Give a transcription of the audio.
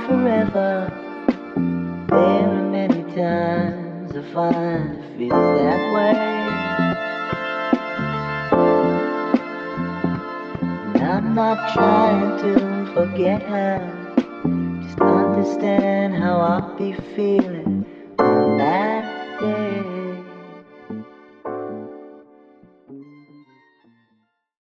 forever. There are many times I find it feels that way. And I'm not trying to forget her, just understand how I'll be feeling. That